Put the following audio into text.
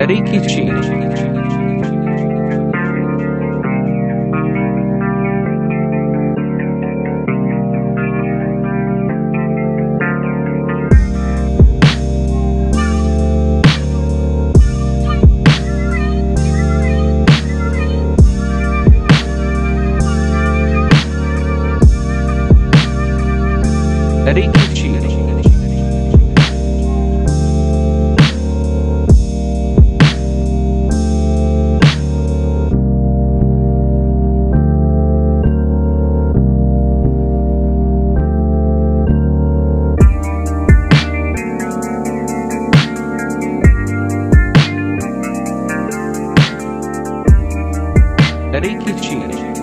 Periquiti. Periquiti. Tarek Chini.